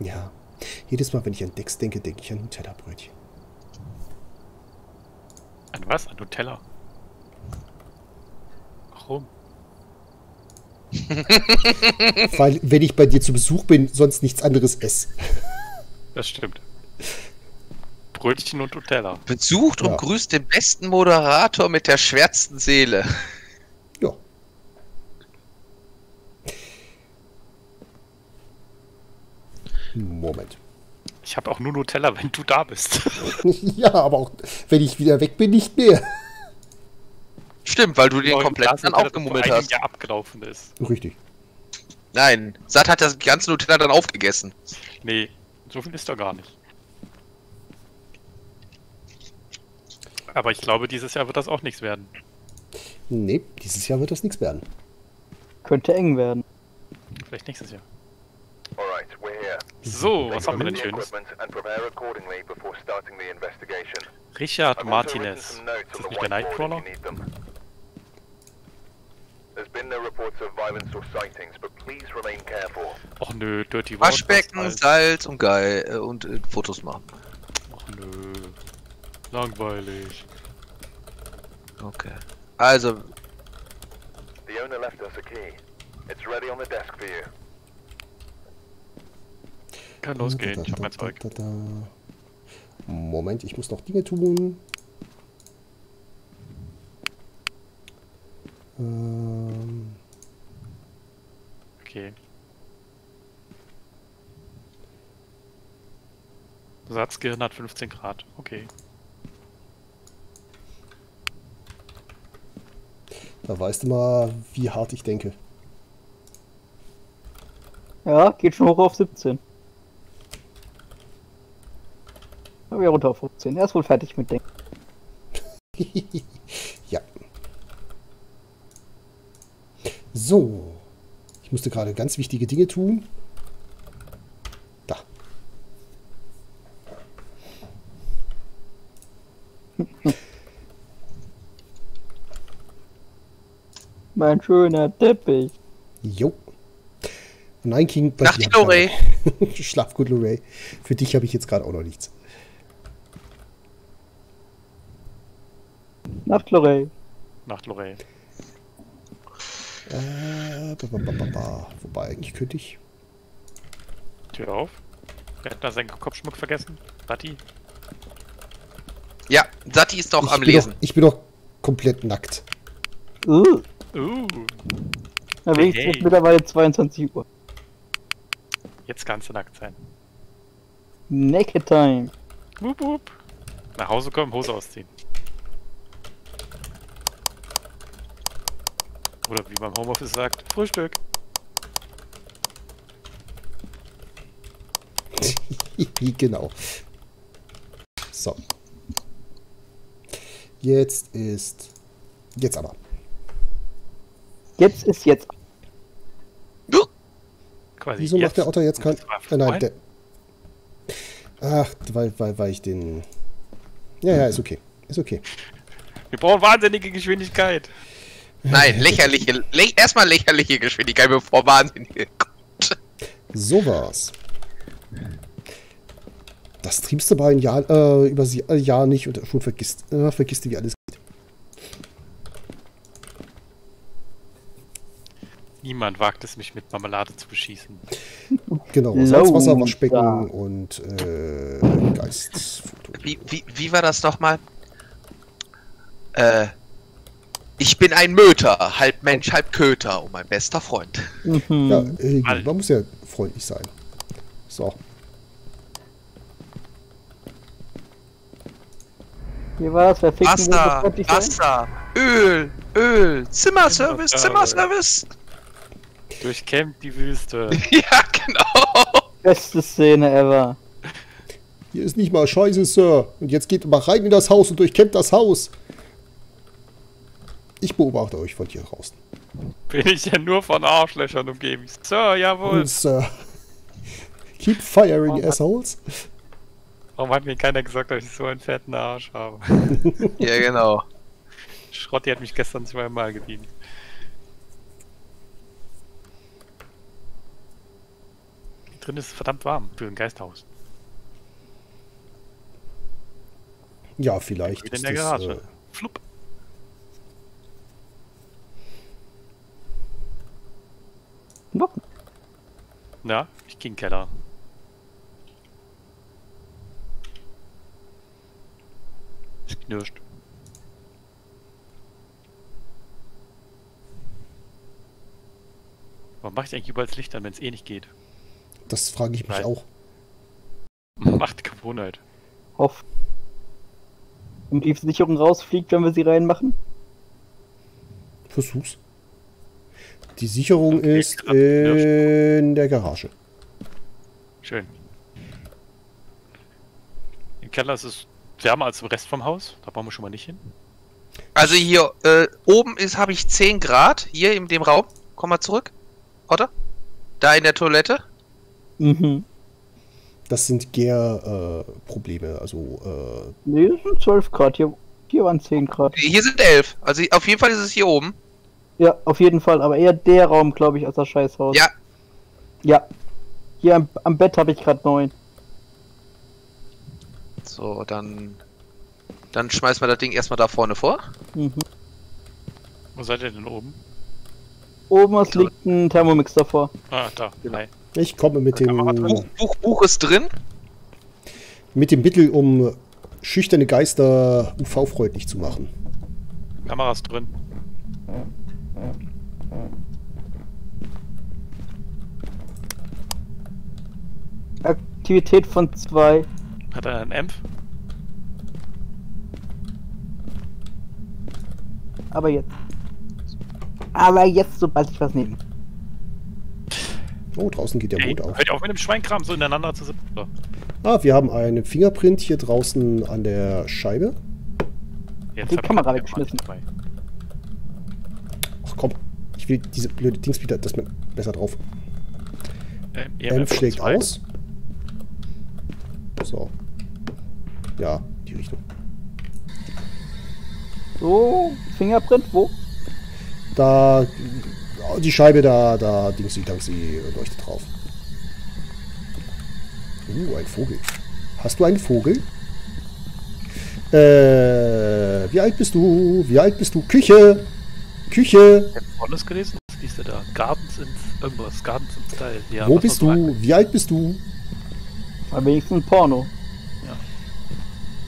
Ja. Jedes Mal, wenn ich an Dex denke, denke ich an Nutella-Brötchen. An was? An Nutella? Warum? Weil, wenn ich bei dir zu Besuch bin, sonst nichts anderes esse. Das stimmt. Brötchen und Nutella. Besucht und Ja. grüßt den besten Moderator mit der schwärzesten Seele. Ja. Moment. Ich habe auch nur Nutella, wenn du da bist. ja, aber auch wenn ich wieder weg bin, nicht mehr. Stimmt, weil du den Neuen komplett Glas dann aufgemummelt hast. Jahr abgelaufen ist. Richtig. Nein, Satt hat das ganze Nutella dann aufgegessen. Nee, so viel ist doch gar nicht. Aber ich glaube, dieses Jahr wird das auch nichts werden. Nee, dieses Jahr wird das nichts werden. Könnte eng werden. Vielleicht nächstes Jahr. So, was haben wir denn Schönes? equipment and prepare accordingly before starting the investigation. Richard also Martinez. Ist on das the nicht der Nightcrawler? if you need them. There's been no reports of violence or sightings, but please remain careful. Och nö, Dirty Wort. Waschbecken, Salz und geil äh, und äh, Fotos machen. Och nö. Langweilig. Okay. Also, The owner left us a key. It's ready on the desk for you. Kann losgehen, ich hab mein Zeug. Da, da, da. Moment, ich muss noch Dinge tun. Ähm, Okay. Satzgehirn hat 15 Grad. Okay. da weißt du mal, wie hart ich denke. Ja, geht schon hoch auf 17. Ja, runter auf 15. Er ist wohl fertig mit Denken. ja. So. Ich musste gerade ganz wichtige Dinge tun. Da. Mein schöner Teppich. Jo. Nein, King. Nacht, Lorey. Schlaf gut, Lorey. Für dich habe ich jetzt gerade auch noch nichts. Nacht, Lorey. Nacht, Lorey. Äh, ba, ba, ba. Wobei, eigentlich könnte ich. Tür auf. Wer hat da seinen Kopfschmuck vergessen? Batti? ja, Satti ist doch ich am Lesen. Doch, ich bin doch komplett nackt. Uh, Uh, da Hey, ist mittlerweile 22 Uhr. jetzt kannst du nackt sein. Naked Time. Wup, wup. Nach Hause kommen, Hose ausziehen. Oder wie man im Homeoffice sagt, Frühstück. genau. So. Jetzt ist. Jetzt aber. Jetzt ist jetzt. Quasi Wieso jetzt. macht der Otter jetzt kein. Äh, nein, der. Ach, weil, weil, weil ich den. Ja, ja, ist okay. Ist okay. Wir brauchen wahnsinnige Geschwindigkeit. Nein, lächerliche, lä erstmal lächerliche Geschwindigkeit, bevor wahnsinnige. So war's. Das triebst du bei ein Jahr, äh, über sie, äh, Jahr nicht und schon vergisst, äh, vergisst du, wie alles geht. Niemand wagt es, mich mit Marmelade zu beschießen. Genau, Salzwasser. Waschbecken und äh, Geistfoto. Wie, wie, wie war das nochmal? Äh, ich bin ein Möter, halb Mensch, halb Köter und mein bester Freund. Mhm. Ja, äh, man muss ja freundlich sein. So, Wie war das? Wer will, Wasser, sein? Wasser, Öl, Öl, Zimmerservice, Zimmerservice. Durchkämmt die Wüste. Ja, genau. Beste Szene ever. hier ist nicht mal Scheiße, Sir. Und jetzt geht mal rein in das Haus und durchkämmt das Haus. Ich beobachte euch von hier draußen. Bin ich ja nur von Arschlöchern umgeben. Sir, jawohl. Und, Sir. Keep firing, Oh, assholes. Warum hat mir keiner gesagt, dass ich so einen fetten Arsch habe? Ja, genau. Schrotti hat mich gestern zweimal gedient. drin ist es verdammt warm für ein Geisthaus. Ja, vielleicht Wieder in ist der das, Garage. äh, Flupp. Nope. Ja, ich den Keller. Es knirscht. Warum mache ich eigentlich überall das Licht an, wenn es eh nicht geht? das frage ich mich Nein. auch. Macht Gewohnheit. Hoff. Und die Sicherung rausfliegt, wenn wir sie reinmachen? Versuch's. Die Sicherung Okay, ist knirscht. in der Garage. Schön. Im Keller ist es wärmer als im Rest vom Haus. Da brauchen wir schon mal nicht hin. Also hier äh, oben ist habe ich 10 Grad. Hier in dem Raum. Komm mal zurück. Oder? Da in der Toilette. Mhm. Das sind Gär-Probleme. also, äh, Nee, das sind 12 Grad. Hier, hier waren 10 Grad. Hier sind 11. Also auf jeden Fall ist es hier oben. Ja, auf jeden Fall. Aber eher der Raum, glaube ich, als das Scheißhaus. Ja. Ja. Hier am, am Bett habe ich gerade 9. So, dann. Dann schmeißen wir das Ding erstmal da vorne vor. Mhm. Wo seid ihr denn oben? Oben es liegt ein Thermomix davor. Ah, da. Hi. ich komme mit dem? Buch, Buch, Buch ist drin. mit dem Mittel, um schüchterne Geister UV-freundlich zu machen. Kameras drin. Aktivität von 2. Hat er einen Empf? Aber jetzt. Aber jetzt, sobald ich was nehme. Oh, draußen geht der Ey, Mond auf. hört auf mit dem Schweinkram so ineinander zu sitzen. So. Ah, wir haben einen Fingerprint hier draußen an der Scheibe. Jetzt Die Kamera weggeschmissen. dabei. Ach komm, ich will diese blöde Dings wieder, das ist mir besser drauf. Ähm, EMF schlägt zwei. aus. So. Ja, die Richtung. So, Fingerprint, wo? Da, die Scheibe da, da, Dings, Dangsi leuchtet drauf. Uh, ein Vogel. Hast du einen Vogel? Äh, wie alt bist du? Wie alt bist du? Küche! Küche! Ich hab gelesen. Was liest du da? Gardens in irgendwas. Gardens in Style. Ja, Wo bist du? Wie alt bist du? War wenigstens ein Porno.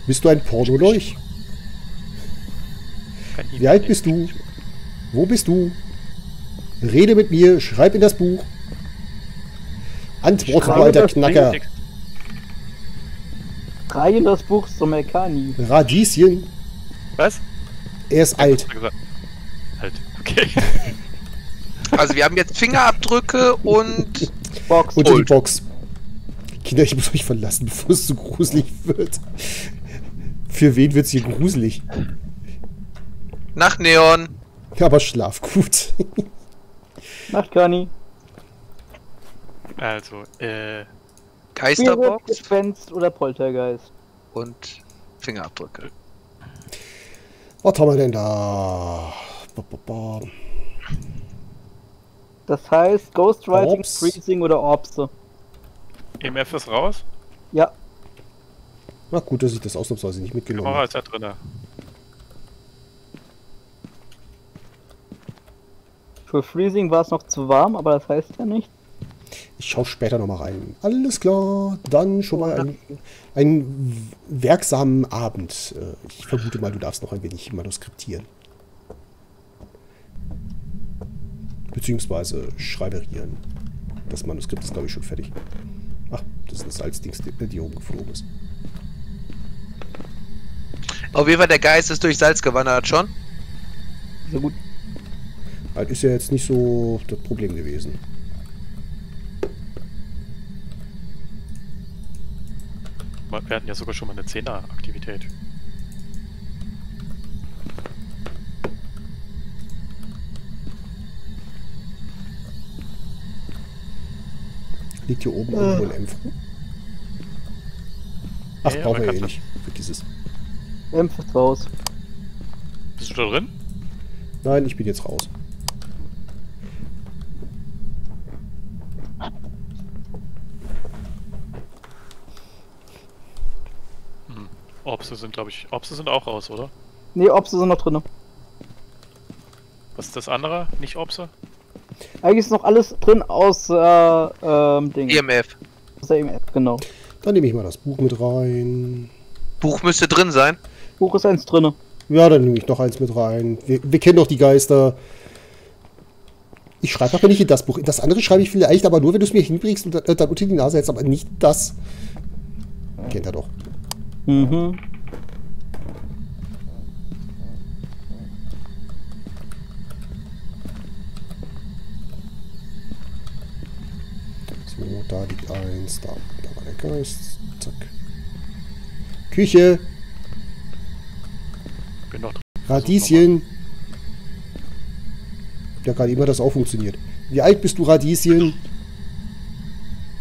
Bist du ein ich Wie alt bist du? Wo bist du? Rede mit mir, schreib in das Buch. Antworte, du alter Knacker. Text. Drei in das Buch zum Mekani. Radieschen, Was? er ist alt. Halt. Okay. Also wir haben jetzt Fingerabdrücke und. Box. Unter die. Box. Kinder, ich muss euch verlassen, bevor es zu gruselig wird. Für wen wird's hier gruselig? Nach Neon. Aber schlaf gut. Nacht, Kani. Also, äh, Spirit, Geisterbox Gespenst oder Poltergeist. und Fingerabdrücke. Was haben wir denn da? Ba, ba, ba. Das heißt Ghostwriting, Orbs. Freezing oder Orbse. EMF ist raus. Ja, Na gut, dass ich das ausnahmsweise nicht mitgenommen Kamera habe. ist da drin. für Freezing war es noch zu warm, aber das heißt ja nicht. Ich schaue später nochmal rein. Alles klar, dann schon mal einen, einen wirksamen Abend. Äh, Ich vermute mal, du darfst noch ein wenig manuskriptieren. Beziehungsweise schreiberieren. Das Manuskript ist, glaube ich, schon fertig. Ach, das ist ein Salzdings, die die oben geflogen ist. Auf jeden Fall, der Geist ist durch Salz gewandert schon. So gut. Das ist ja jetzt nicht so das Problem gewesen. Wir hatten ja sogar schon mal eine 10er-Aktivität. Liegt hier oben äh. irgendwo ein Empfer? Ach, ja, brauchen wir eh nicht. Halt- Vergiss es. ist raus. Bist du da drin? Nein, ich bin jetzt raus. Hm. Obse sind, glaube ich. Obse sind auch raus, oder? Nee, Obse sind noch drin. Was ist das andere? Nicht Obse? Eigentlich ist noch alles drin außer ähm, Ding. EMF. Außer EMF, genau. Dann nehme ich mal das Buch mit rein. Buch müsste drin sein. Buch ist eins drin. Ja, dann nehme ich noch eins mit rein. Wir, wir kennen doch die Geister. Ich schreibe aber nicht in das Buch. In das andere schreibe ich vielleicht, aber nur, wenn du es mir hinbringst und dann, dann unter die Nase hältst, aber nicht das. Kennt er doch. Mhm. Da liegt eins, da, da war der Geist. Zack. Küche, Bin noch drin. Radieschen. Ja, gerade immer das auch funktioniert. Wie alt bist du, Radieschen?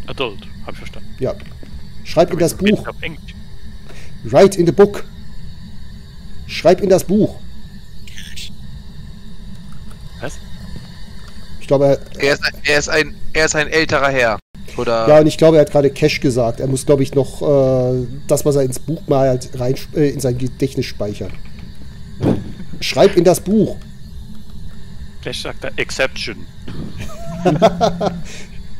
Adult, hab ich verstanden. Ja. Schreib in das Buch. Write in the book. Schreib in das Buch. Was? Ich glaube, er, Er ist, ein, er ist, ein, er ist ein älterer Herr. Oder ja, und ich glaube, er hat gerade Cash gesagt. Er muss, glaube ich, noch äh, das, was er ins Buch malt, rein, äh, in sein Gedächtnis speichern. Schreib in das Buch. Vielleicht sagt er Exception.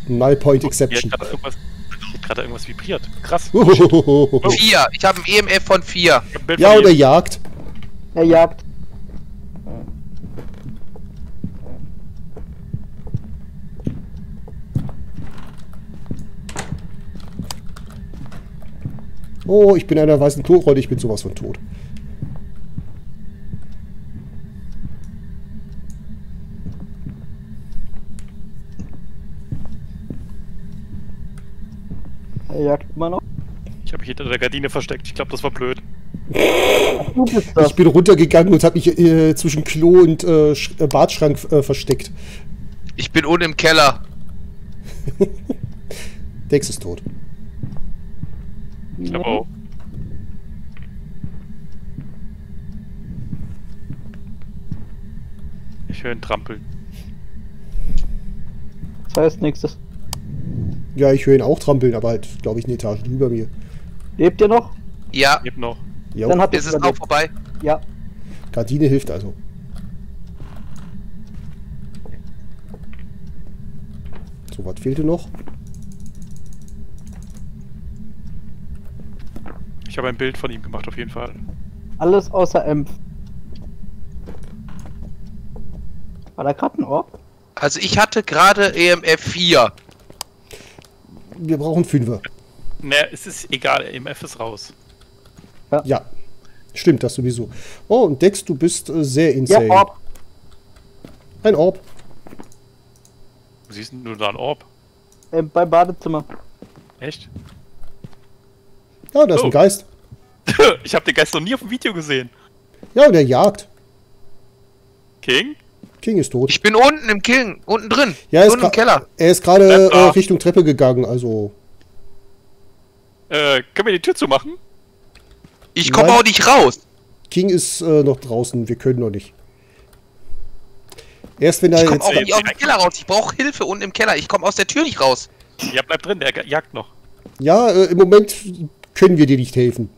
Null Point Exception. gerade irgendwas, hier hat gerade irgendwas vibriert. Krass. vier. Ich habe ein EMF von vier. Ja, oder. Jagd. Er jagt. Oh, ich bin einer weißen Torrolle, ich bin sowas von tot. Er jagt immer noch. Ich habe mich hinter der Gardine versteckt. Ich glaube, das war blöd. Ich bin runtergegangen und habe mich äh, zwischen Klo und äh, äh, Badschrank äh, versteckt. Ich bin unten im Keller. Dex ist tot. Ich glaube auch. Ich höre ihn trampeln. Das heißt nächstes. Ja, ich höre ihn auch trampeln, aber halt, glaube ich, eine Etage über mir. Lebt ihr noch? Ja, Lebt noch. Ja, Dann habt ihr es ist auch vorbei. Ja. Gardine hilft also. So, was fehlte noch? Ich habe ein Bild von ihm gemacht, auf jeden Fall. Alles außer Empf. War da gerade ein Orb? Also ich hatte gerade EMF 4. Wir brauchen Fünfer. Ne, es ist egal, EMF ist raus. Ja, stimmt das sowieso. Oh, und Dex, du bist äh, sehr Ja, insane. Orb. Ein Orb. Siehst du da ein Orb? Äh, beim Badezimmer. Echt? Ja, da ist Oh. ein Geist. ich habe den Geist noch nie auf dem Video gesehen. Ja, und der jagt. King? King ist tot. Ich bin unten im King, unten drin. Ja, er ist, unten im Keller. er ist gerade Bleib äh, da. Richtung Treppe gegangen, also. Äh, können wir die Tür zumachen? Ich komme auch nicht raus. King ist äh, noch draußen, wir können noch nicht. Erst wenn er Ich komme jetzt. auch nicht aus dem Keller raus. Ich brauche Hilfe unten im Keller. Ich komme aus der Tür nicht raus. Ja, bleib drin, der jagt noch. Ja, äh, im Moment können wir dir nicht helfen.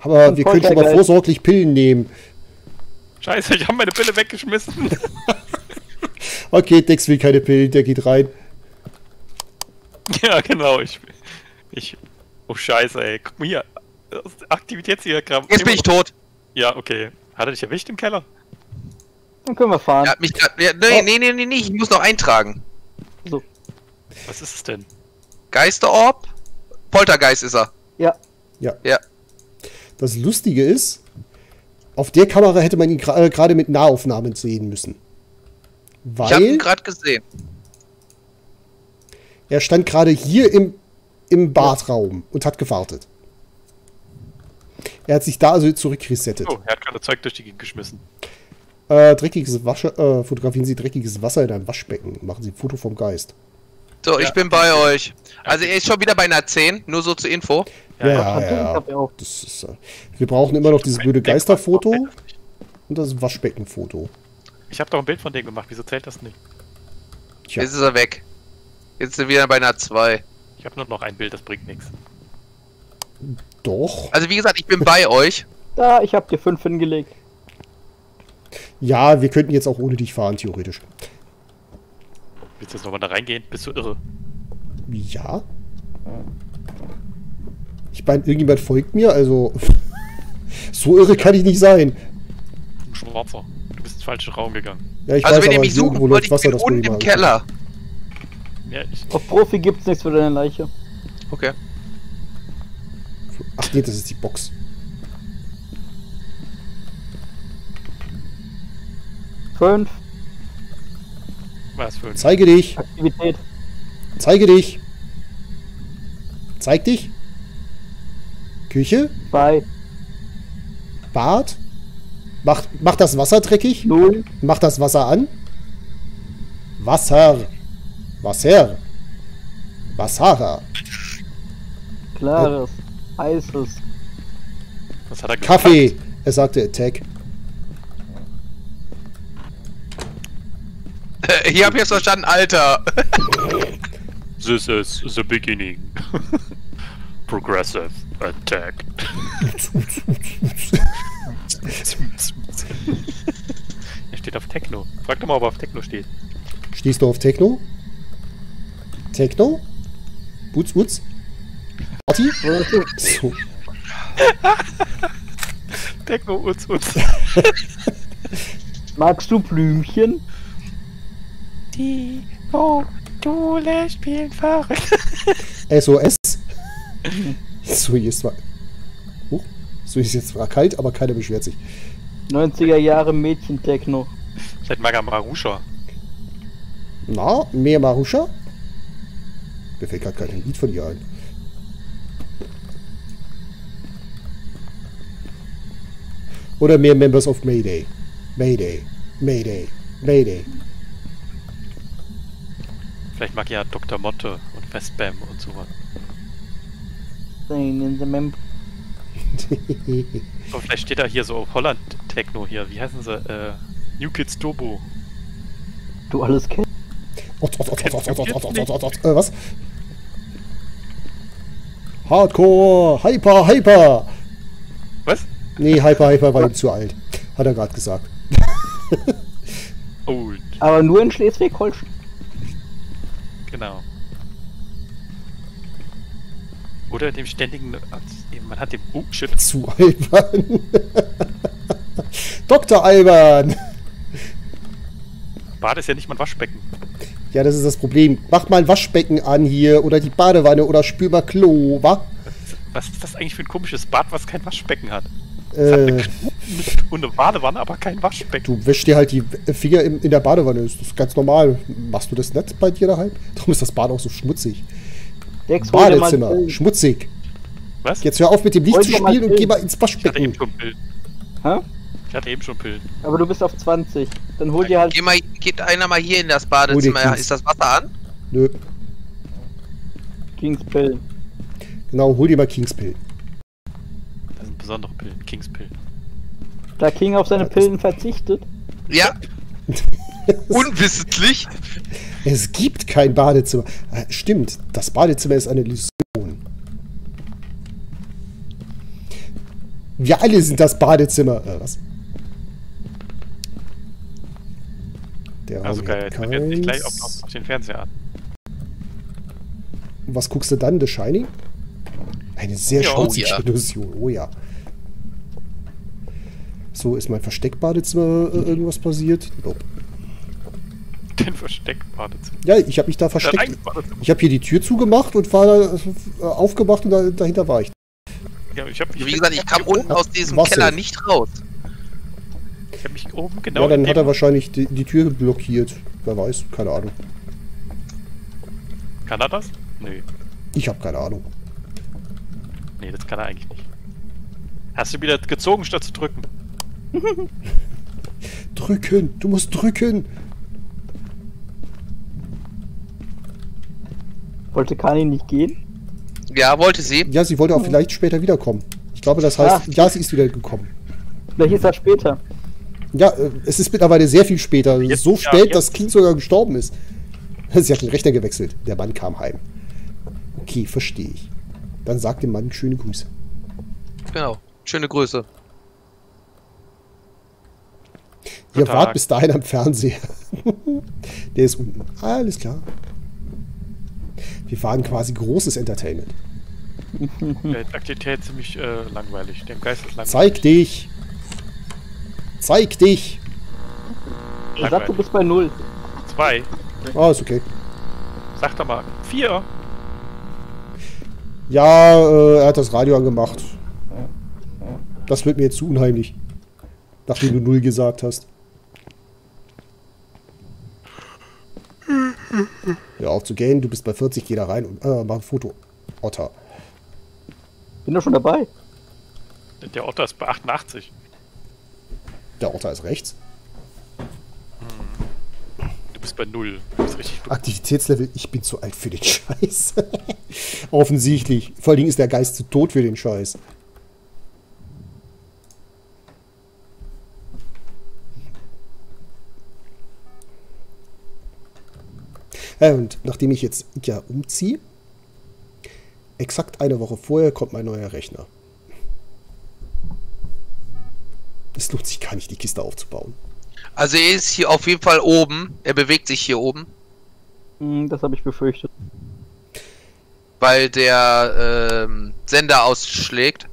Aber Und wir können schon mal vorsorglich Pillen nehmen. Scheiße, ich habe meine Pille weggeschmissen. Okay, Dex will keine Pillen, der geht rein. ja, genau. Ich, ich. Oh, Scheiße, ey. Guck mal hier. Aktivitätsdiagramm. Jetzt bin ich tot. Ja, okay. Hat er dich erwischt im Keller? Dann können wir fahren. Er hat mich grad, ja, nee, nee, nee, nee, nee, ich muss noch eintragen. Was ist es denn? Geisterorb? Poltergeist ist er. Ja. Ja. Ja. Das Lustige ist, auf der Kamera hätte man ihn gra- äh, gerade mit Nahaufnahmen sehen müssen. Ich habe ihn Weil gerade gesehen. er stand gerade hier im, im Badraum und hat gewartet. Er hat sich da also zurückresettet. Oh, er hat gerade Zeug durch die Gegend geschmissen. Äh, dreckiges Wasser, äh, fotografieren Sie dreckiges Wasser in einem Waschbecken. Machen Sie ein Foto vom Geist. So, Ja. ich bin bei euch. Also er ist schon wieder bei einer 10, nur so zur Info. Ja, ja, ja. Das ist, äh, wir brauchen immer noch dieses blöde Geisterfoto und das Waschbeckenfoto. Ich habe doch ein Bild von dem gemacht. Wieso zählt das nicht? Tja. Jetzt ist er weg. Jetzt sind wir wieder bei einer 2. Ich habe nur noch ein Bild, das bringt nichts. Doch. Also wie gesagt, ich bin bei euch. Da, ich hab dir fünf hingelegt. Ja, wir könnten jetzt auch ohne dich fahren, theoretisch. Willst du jetzt nochmal da reingehen? Bist du irre? Ja. Ich meine, irgendjemand folgt mir, also. so irre kann ich nicht sein. Ein Schwarzer. Du bist ins falsche Raum gegangen. Ja, ich Also weiß wenn ihr aber, mich suchen wollt, ich Wasser, bin das unten im Keller. Ja, ich. Auf Profi gibt's nichts für deine Leiche. Okay. Ach nee, das ist die Box. Fünf. Was für ein. Zeige dich. Aktivität. Zeige dich. Zeig dich. Küche. Zwei. Bad. Mach, mach das Wasser dreckig. Null. Mach das Wasser an. Wasser. Wasser. Wasser. Klares. Heißes. Was hat er gesagt? Kaffee. Er sagte Attack. Hier hab ich jetzt verstanden, Alter. This is the beginning. Progressive attack. er steht auf Techno. Frag doch mal, ob er auf Techno steht. Stehst du auf Techno? Techno? Utz, Utz. Party? So. Techno, uns, uns. Magst du Blümchen? Die Module spielen verrückt. SOS. So, hier ist zwar. Oh, so ist jetzt zwar kalt, aber keiner beschwert sich. 90er Jahre Mädchen-Techno. Vielleicht mag er Marusha. Na, mehr Marusha? Mir fällt gerade kein Lied von ihr ein. Oder mehr Members of Mayday. Mayday. Mayday. Mayday. Vielleicht mag ja Dr. Motte und Westbam und sowas. In the mem oh, vielleicht steht da hier so Holland Techno hier. Wie heißen sie? Äh, New Kids Turbo. Du alles kennst. Äh, was? Hardcore, Hyper, Hyper. Was? Nee, Hyper, Hyper war ihm zu alt. Hat er gerade gesagt. Old. Aber nur in Schleswig-Holstein. Genau. Oder dem ständigen. Man hat den. Oh shit. Zu albern. Dr. Alban. Bad ist ja nicht mal ein Waschbecken. Ja, das ist das Problem. Mach mal ein Waschbecken an hier oder die Badewanne oder spül mal Klo, wa? Was ist das eigentlich für ein komisches Bad, was kein Waschbecken hat? Äh, Und eine Badewanne, aber kein Waschbecken. du wäschst dir halt die Finger in, in der Badewanne. Das ist ganz normal. Machst du das nicht bei dir daheim? Darum ist das Bad auch so schmutzig. Dex, Badezimmer, Pillen. schmutzig. Was? Jetzt hör auf mit dem Licht zu spielen und Pillen. geh mal ins Ich hatte eben Waschbecken. schon Pillen. Hä? Ich hatte eben schon Pillen. Aber du bist auf 20. Dann hol dir halt Geh mal, geht einer mal hier in das Badezimmer. Kings. Ist das Wasser an? Nö, Kings Pillen. genau, hol dir mal Kingspill. Das sind besondere Pillen. Kings Pillen. Da King auf seine Pillen verzichtet. Ja. Unwissentlich. Es gibt kein Badezimmer. Äh, stimmt, das Badezimmer ist eine Illusion. Wir alle sind das Badezimmer. Äh, was? Der Also geil. Jetzt wird jetzt nicht gleich auf, auf, den Fernseher an. Was guckst du dann? The Shining? Eine sehr schmutzige Oh ja. Illusion. Oh ja. So, ist mein Versteckbadezimmer äh, irgendwas passiert? Nope. Den Versteckbadezimmer. Ja, ich habe mich da Dein versteckt. Ich habe hier die Tür zugemacht und war da äh, aufgemacht und da, dahinter war ich. Ja, ich hab, Wie gesagt, ich kam unten aus diesem Was Keller nicht raus. Ich hab mich oben genau. ja, dann hat er wahrscheinlich die, die Tür blockiert. Wer weiß, keine Ahnung. Kann er das? Nee. Ich habe keine Ahnung. Nee, das kann er eigentlich nicht. Hast du wieder gezogen, statt zu drücken? Drücken, du musst drücken. Wollte Kani nicht gehen? Ja, wollte sie. Ja, sie wollte auch vielleicht später wiederkommen. Ich glaube, das heißt, Ach. ja, sie ist wieder gekommen. Vielleicht ist er später. Ja, äh, es ist mittlerweile sehr viel später. Es ist Jetzt- so ja, spät, jetzt- dass King sogar gestorben ist. Sie hat den Rechner gewechselt. Der Mann kam heim. Okay, verstehe ich. Dann sag dem Mann schöne Grüße. Genau. Schöne Größe. Ihr wart bis dahin am Fernseher. Der ist unten. Alles klar. Wir fahren quasi großes Entertainment. Die Aktivität ist ziemlich äh, langweilig. Der Geist ist langweilig. Zeig dich. Zeig dich. Er sagt, du bist bei null. Zwei. Ah, ist okay. Sag doch mal. Vier. Ja, äh, er hat das Radio angemacht. Das wird mir jetzt zu unheimlich. Nachdem du null gesagt hast. Hör auf zu gehen, du bist bei 40, geh da rein und äh, mach ein Foto. Otter. Bin doch schon dabei. Der Otter ist bei 88. Der Otter ist rechts. Du bist bei null. Du bist richtig dumm. Aktivitätslevel, ich bin zu alt für den Scheiß. Offensichtlich. Vor allen Dingen ist der Geist zu tot für den Scheiß. Ja, und nachdem ich jetzt ja umziehe, exakt eine Woche vorher kommt mein neuer Rechner. Es lohnt sich gar nicht, die Kiste aufzubauen. Also er ist hier auf jeden Fall oben. Er bewegt sich hier oben. Hm, das habe ich befürchtet. Weil der ähm, Sender ausschlägt.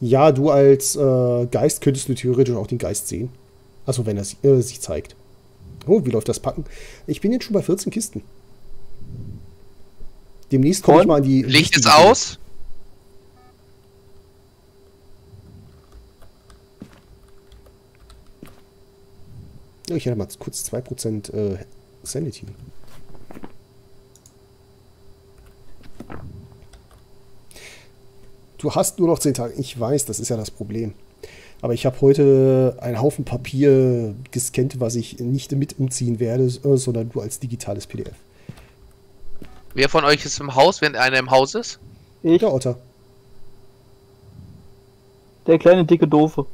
Ja, du als äh, Geist könntest du theoretisch auch den Geist sehen. Also wenn er äh, sich zeigt. Oh, wie läuft das Packen? Ich bin jetzt schon bei 14 Kisten. Demnächst komme ich mal an die. Licht ist aus. Ja, ich hätte mal kurz 2% äh, Sanity. Du hast nur noch 10 Tage. Ich weiß, das ist ja das Problem. Aber ich habe heute einen Haufen Papier gescannt, was ich nicht mit umziehen werde, äh, sondern nur als digitales PDF. Wer von euch ist im Haus, wenn einer im Haus ist? Ich, Der Otter. der kleine dicke Doofe.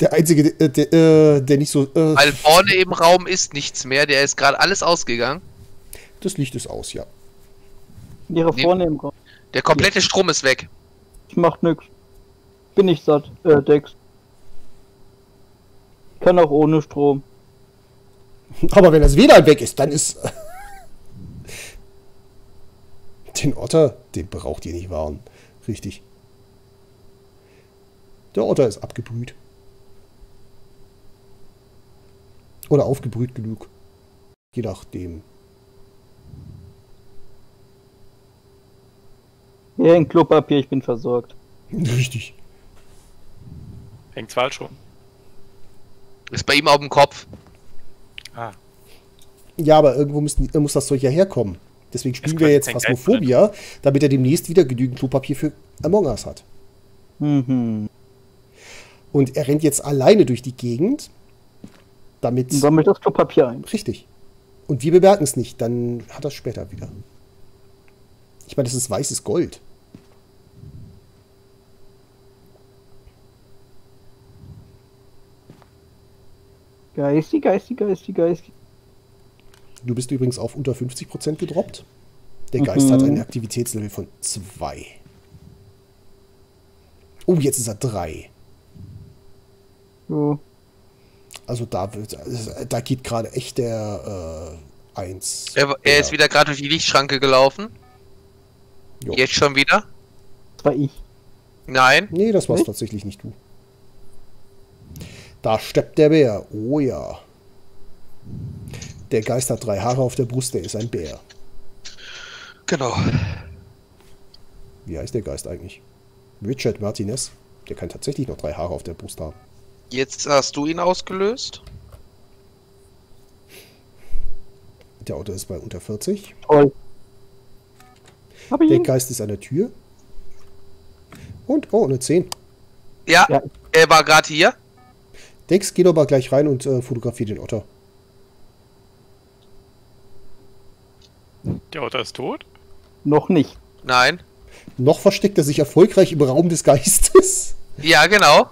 Der einzige, der, der, äh, der nicht so. Äh, Weil vorne im Raum ist nichts mehr. Der ist gerade alles ausgegangen. das Licht ist aus, ja. Ihre Nee. vorne im Raum. Der komplette Strom ist weg. Ich mach nix. Bin nicht satt, äh, Dex. Kann auch ohne Strom. Aber wenn das WLAN weg ist, dann ist. Den Otter, den braucht ihr nicht warnen. Richtig. Der Otter ist abgebrüht. Oder aufgebrüht genug. Je nachdem. Hier hängt Klopapier, ich bin versorgt. Richtig. Hängt's falsch rum. Ist bei ihm auf dem Kopf. Ah. Ja, aber irgendwo müssen, äh, muss das Zeug ja herkommen. Deswegen spielen wir jetzt Phasmophobia, damit er demnächst wieder genügend Klopapier für Among Us hat. Mhm. Und er rennt jetzt alleine durch die Gegend. Damit. Und sammle ich das Klopapier ein. Richtig. Und wir bemerken es nicht, dann hat er es später wieder. Ich meine, das ist weißes Gold. Geisti, Geisti, Geisti, Geisti. Du bist übrigens auf unter 50% gedroppt. Der Geist hat Mhm. ein Aktivitätslevel von 2. Oh, jetzt ist er 3. So. Also da, wird, da geht gerade echt der äh, 1. Er, er ist wieder gerade durch die Lichtschranke gelaufen. Jo. Jetzt schon wieder? Das war ich. Nein. Nee, das war's Nicht? tatsächlich nicht du. Da steppt der Bär. Oh ja. Der Geist hat drei Haare auf der Brust, der ist ein Bär. Genau. Wie heißt der Geist eigentlich? Richard Martinez. Der kann tatsächlich noch drei Haare auf der Brust haben. Jetzt hast du ihn ausgelöst. Der Auto ist bei unter 40. Toll. Hab ich Der ihn? Geist ist an der Tür. Und, oh, eine 10. Ja, Ja. er war gerade hier. Dex, geh doch mal gleich rein und äh, fotografier den Otter. Der Otter ist tot? Noch nicht. Nein. Noch versteckt er sich erfolgreich im Raum des Geistes. Ja, genau.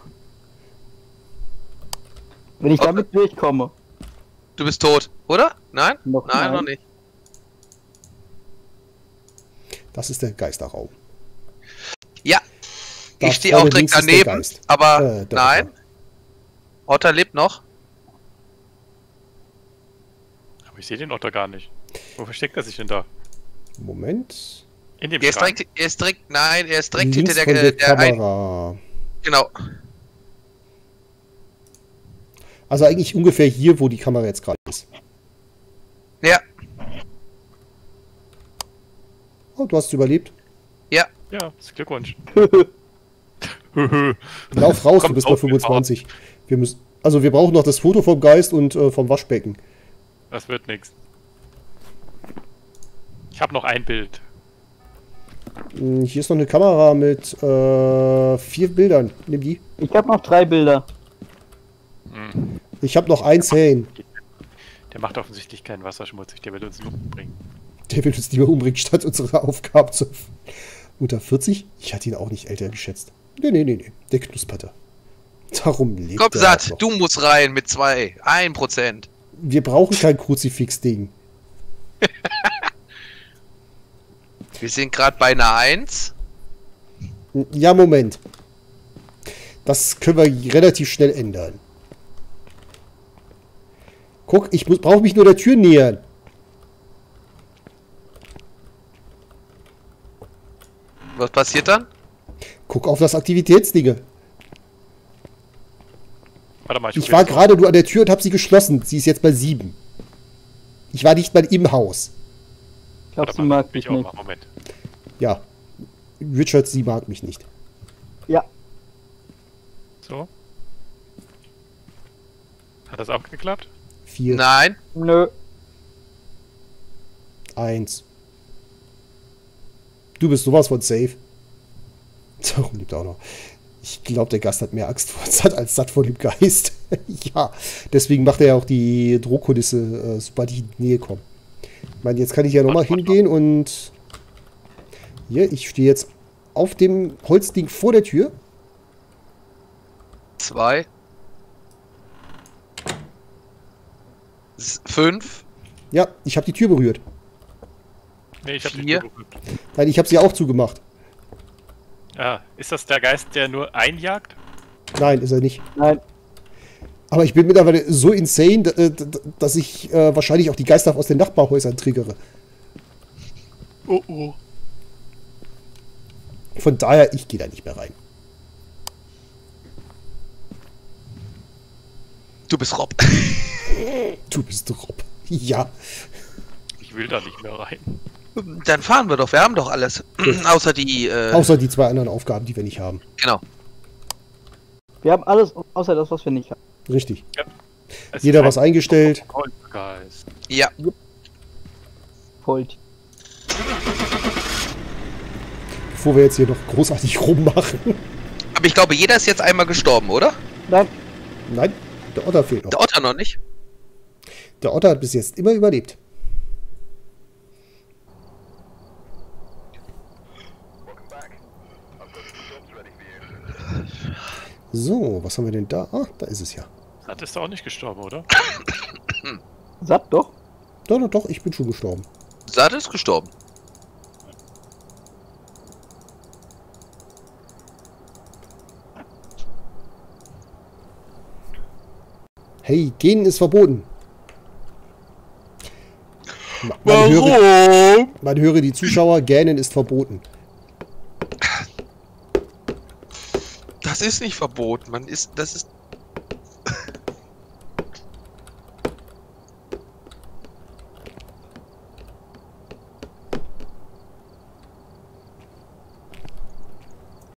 Wenn ich Okay. damit durchkomme. Du bist tot, oder? Nein? Noch nein, nein. noch nicht. Das ist der Geisterraum. Ja. Da ich stehe auch direkt daneben, aber Äh, nein. Otter lebt noch. Aber ich sehe den Otter gar nicht. Wo versteckt er sich denn da? Moment. In dem Er ist direkt, er ist direkt, nein, er ist direkt Links hinter der, der, der, ein, Kamera. genau. Also eigentlich ungefähr hier, wo die Kamera jetzt gerade ist. Ja, Oh, du hast überlebt. Ja, das Glückwunsch. Lauf raus, du Kommt bist bei auf, wir 25. Wir müssen, also wir brauchen noch das Foto vom Geist und äh, vom Waschbecken. Das wird nichts. Ich habe noch ein Bild. Hm, Hier ist noch eine Kamera mit äh, vier Bildern. Nimm die. Ich habe noch drei Bilder. Hm. Ich habe noch eins Hane. Der macht offensichtlich keinen Wasserschmutzig, der will uns nur umbringen. Der will uns lieber umbringen, statt unsere Aufgabe zu. Unter 40? Ich hatte ihn auch nicht älter geschätzt. Nee, nee, nee, nee. Der knusperte. Darum lebt komm satt, du musst rein mit zwei, ein Prozent. Wir brauchen kein Kruzifix-Ding. Wir sind gerade bei einer Eins. Ja, Moment. Das können wir relativ schnell ändern. Guck, ich brauche mich nur der Tür nähern. Was passiert dann? Guck auf das Aktivitätsdinge. Warte mal, ich, Ich war gerade nur an der Tür und habe sie geschlossen. Sie ist jetzt bei 7. Ich war nicht mal im Haus. Ich glaube, sie mag ich mich auch nicht. mal. Moment. Ja. Richard, sie mag mich nicht. Ja, So. Hat das auch geklappt? 4, Nein. nö. 1. Du bist sowas von safe. Darum lebt er auch noch. Ich glaube, der Gast hat mehr Angst vor Satt als Satt vor dem Geist. ja, deswegen macht er ja auch die Drohkulisse, äh, sobald ich in die Nähe komme. Ich meine, jetzt kann ich ja nochmal hingehen und hier, ich stehe jetzt auf dem Holzding vor der Tür. Zwei. S- Fünf. Ja, ich habe die Tür berührt. Nee, ich habe den Vier. berührt. Nein, ich habe sie auch zugemacht. Ah, ist das der Geist, der nur einjagt? Nein, ist er nicht. Nein. Aber ich bin mittlerweile so insane, d- dass ich äh, wahrscheinlich auch die Geister aus den Nachbarhäusern triggere. Oh oh. Von daher, ich gehe da nicht mehr rein. Du bist Rob. Du bist Rob. Ja. Ich will da nicht mehr rein. Dann fahren wir doch. Wir haben doch alles. Außer die. Äh, Außer die zwei anderen Aufgaben, die wir nicht haben. genau. Wir haben alles außer das, was wir nicht haben. Richtig. Es Jeder was ein eingestellt. Poltergeist. Ja. Voll. Bevor wir jetzt hier noch großartig rummachen. Aber ich glaube, jeder ist jetzt einmal gestorben, oder? Nein, Nein, der Otter fehlt noch. Der Otter noch nicht. Der Otter hat bis jetzt immer überlebt. So, was haben wir denn da? Ah, da ist es ja. Hat ist doch auch nicht gestorben, oder? satt doch. Doch, doch, doch, ich bin schon gestorben. Sade ist gestorben. Hey, gehen ist verboten. Ma- Man höre, man höre die Zuschauer, gähnen ist verboten. Das ist nicht verboten. Man ist. Das ist.